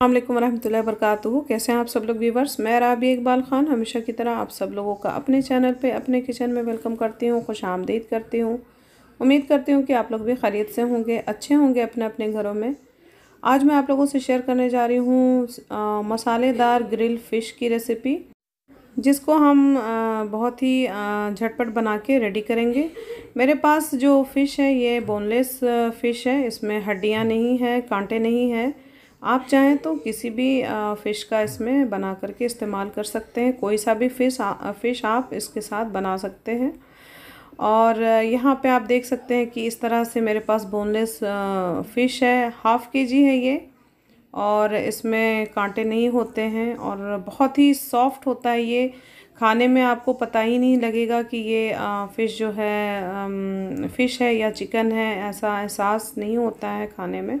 अल्लाम वरहमल वरक कैसे हैं आप सब लोग व्यूवर्स? मैं राबी इकबाल ख़ान हमेशा की तरह आप सब लोगों का अपने चैनल पे अपने किचन में वेलकम करती हूँ खुश आमदीद करती हूँ। उम्मीद करती हूँ कि आप लोग भी खरीद से होंगे अच्छे होंगे अपने अपने घरों में। आज मैं आप लोगों से शेयर करने जा रही हूँ मसालेदार ग्रिल फ़िश की रेसिपी जिसको हम आ, बहुत ही झटपट बना के रेडी करेंगे। मेरे पास जो फ़िश है ये बोनलेस फ़िश है। इसमें हड्डियाँ नहीं है कांटे नहीं हैं। आप चाहें तो किसी भी फ़िश का इसमें बना करके इस्तेमाल कर सकते हैं। कोई सा भी फ़िश फ़िश आप इसके साथ बना सकते हैं। और यहाँ पे आप देख सकते हैं कि इस तरह से मेरे पास बोनलेस फ़िश है। हाफ़ के जी है ये और इसमें कांटे नहीं होते हैं और बहुत ही सॉफ्ट होता है ये। खाने में आपको पता ही नहीं लगेगा कि ये फ़िश जो है फ़िश है या चिकन है। ऐसा एहसास नहीं होता है खाने में।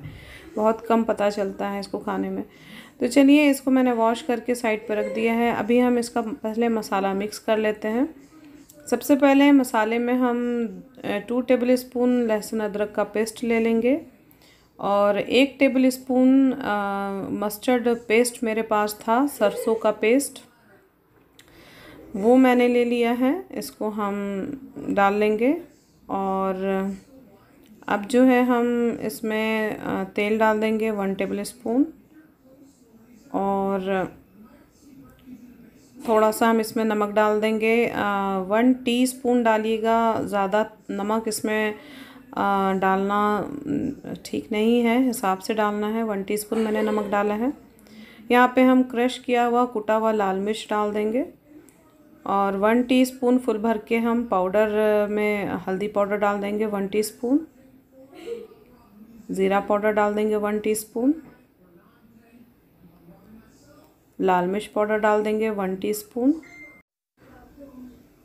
बहुत कम पता चलता है इसको खाने में। तो चलिए, इसको मैंने वॉश करके साइड पर रख दिया है। अभी हम इसका पहले मसाला मिक्स कर लेते हैं। सबसे पहले मसाले में हम टू टेबल स्पून लहसुन अदरक का पेस्ट ले लेंगे और एक टेबल स्पून मस्टर्ड पेस्ट मेरे पास था, सरसों का पेस्ट वो मैंने ले लिया है। इसको हम डाल लेंगे और अब जो है हम इसमें तेल डाल देंगे वन टेबल स्पून और थोड़ा सा हम इसमें नमक डाल देंगे। वन टीस्पून डालिएगा, ज़्यादा नमक इसमें डालना ठीक नहीं है, हिसाब से डालना है। वन टीस्पून मैंने नमक डाला है। यहाँ पे हम क्रश किया हुआ कुटा हुआ लाल मिर्च डाल देंगे और वन टीस्पून फुल भर के हम पाउडर में हल्दी पाउडर डाल देंगे वन टीस्पून। ज़ीरा पाउडर डाल देंगे वन टीस्पून। लाल मिर्च पाउडर डाल देंगे वन टीस्पून।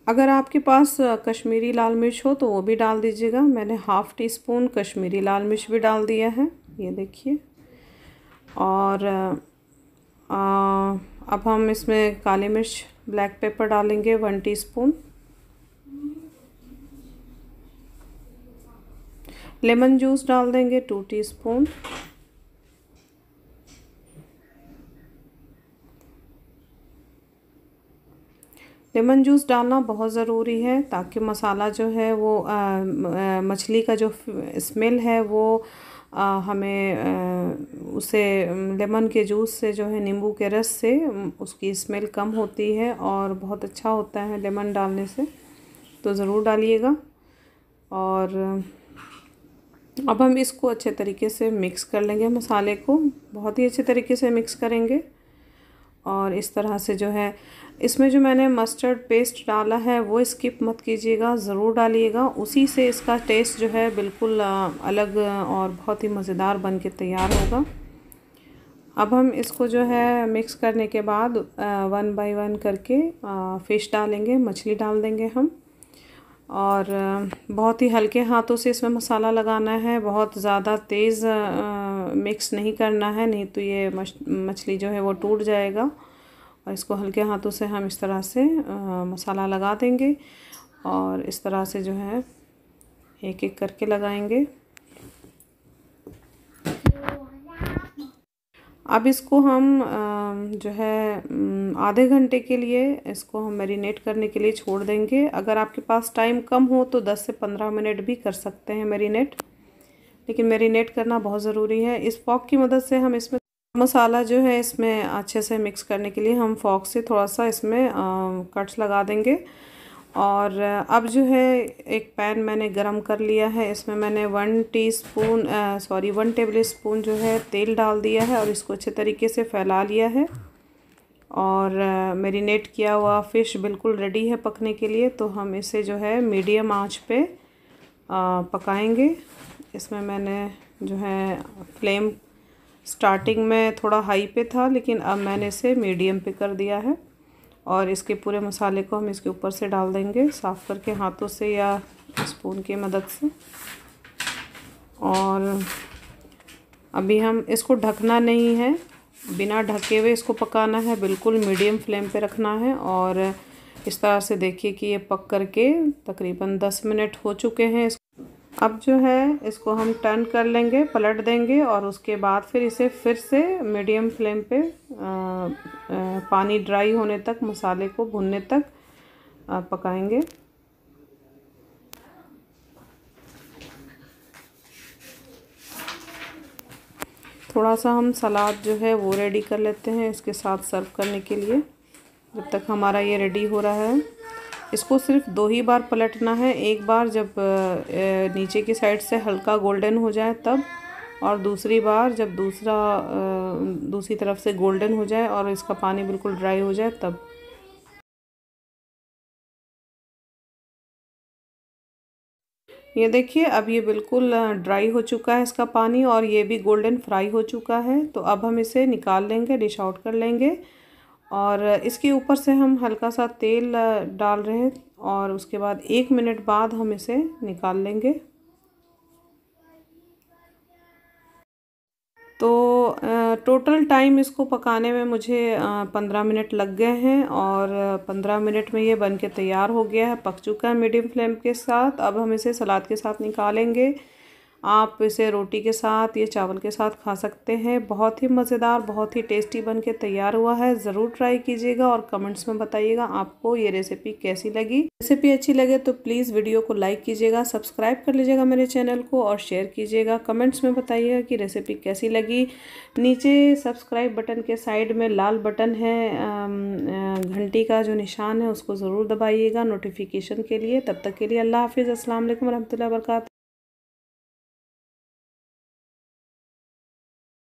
अगर आपके पास कश्मीरी लाल मिर्च हो तो वो भी डाल दीजिएगा। मैंने हाफ़ टी स्पून कश्मीरी लाल मिर्च भी डाल दिया है ये देखिए। और आ, अब हम इसमें काली मिर्च ब्लैक पेपर डालेंगे वन टीस्पून। लेमन जूस डाल देंगे टू टीस्पून। लेमन जूस डालना बहुत ज़रूरी है ताकि मसाला जो है वो मछली का जो स्मेल है वो आ, हमें आ, उसे लेमन के जूस से जो है नींबू के रस से उसकी स्मेल कम होती है और बहुत अच्छा होता है लेमन डालने से। तो ज़रूर डालिएगा और अब हम इसको अच्छे तरीके से मिक्स कर लेंगे, मसाले को। बहुत ही अच्छे तरीके से मिक्स करेंगे। और इस तरह से जो है, इसमें जो मैंने मस्टर्ड पेस्ट डाला है, वो स्किप मत कीजिएगा, ज़रूर डालिएगा। उसी से इसका टेस्ट जो है बिल्कुल अलग और बहुत ही मज़ेदार बन के तैयार होगा। अब हम इसको जो है मिक्स करने के बाद वन बाय वन करके फ़िश डालेंगे, मछली डाल देंगे हम। और बहुत ही हल्के हाथों से इसमें मसाला लगाना है बहुत ज़्यादा तेज़ मिक्स नहीं करना है नहीं तो ये मछली जो है वो टूट जाएगा। और इसको हल्के हाथों से हम इस तरह से आ, मसाला लगा देंगे और इस तरह से जो है एक एक करके लगाएँगे। अब इसको हम जो है आधे घंटे के लिए इसको हम मैरिनेट करने के लिए छोड़ देंगे। अगर आपके पास टाइम कम हो तो 10 से 15 मिनट भी कर सकते हैं मैरिनेट लेकिन मैरिनेट करना बहुत ज़रूरी है। इस फॉक की मदद से हम इसमें मसाला जो है इसमें अच्छे से मिक्स करने के लिए हम फॉक से थोड़ा सा इसमें कट्स लगा देंगे। और अब जो है एक पैन मैंने गरम कर लिया है। इसमें मैंने one teaspoon sorry one tablespoon जो है तेल डाल दिया है और इसको अच्छे तरीके से फैला लिया है। और मेरीनेट किया हुआ फ़िश बिल्कुल रेडी है पकने के लिए तो हम इसे जो है मीडियम आँच पे आ, पकाएँगे। इसमें मैंने जो है फ्लेम स्टार्टिंग में थोड़ा हाई पे था लेकिन अब मैंने इसे मीडियम पे कर दिया है। और इसके पूरे मसाले को हम इसके ऊपर से डाल देंगे साफ़ करके हाथों से या स्पून की मदद से। और अभी हम इसको ढकना नहीं है। बिना ढके हुए इसको पकाना है, बिल्कुल मीडियम फ्लेम पे रखना है और इस तरह से देखिए कि ये पक करके तकरीबन 10 मिनट हो चुके हैं अब जो है इसको हम टर्न कर लेंगे पलट देंगे और उसके बाद फिर इसे फिर से मीडियम फ्लेम पे आ, आ, पानी ड्राई होने तक मसाले को भुनने तक आ, पकाएँगे। थोड़ा सा हम सलाद जो है वो रेडी कर लेते हैं इसके साथ सर्व करने के लिए। जब तक हमारा ये रेडी हो रहा है। इसको सिर्फ़ दो ही बार पलटना है। एक बार जब नीचे की साइड से हल्का गोल्डन हो जाए तब, और दूसरी बार जब दूसरा दूसरी तरफ़ से गोल्डन हो जाए और इसका पानी बिल्कुल ड्राई हो जाए तब। ये देखिए, अब ये बिल्कुल ड्राई हो चुका है इसका पानी और ये भी गोल्डन फ्राई हो चुका है। तो अब हम इसे निकाल लेंगे, डिश आउट कर लेंगे। और इसके ऊपर से हम हल्का सा तेल डाल रहे हैं और उसके बाद एक मिनट बाद हम इसे निकाल लेंगे। तो टोटल टाइम इसको पकाने में मुझे पंद्रह मिनट लग गए हैं और पंद्रह मिनट में ये बन के तैयार हो गया है, पक चुका है मीडियम फ्लेम के साथ। अब हम इसे सलाद के साथ निकालेंगे। आप इसे रोटी के साथ या चावल के साथ खा सकते हैं। बहुत ही मज़ेदार, बहुत ही टेस्टी बन के तैयार हुआ है। ज़रूर ट्राई कीजिएगा और कमेंट्स में बताइएगा आपको ये रेसिपी कैसी लगी। रेसिपी अच्छी लगे तो प्लीज़ वीडियो को लाइक कीजिएगा, सब्सक्राइब कर लीजिएगा मेरे चैनल को और शेयर कीजिएगा। कमेंट्स में बताइएगा कि रेसिपी कैसी लगी। नीचे सब्सक्राइब बटन के साइड में लाल बटन है घंटी का जो निशान है उसको ज़रूर दबाइएगा नोटिफिकेशन के लिए। तब तक के लिए अल्लाह हाफिज़ असल वरहमल वर्क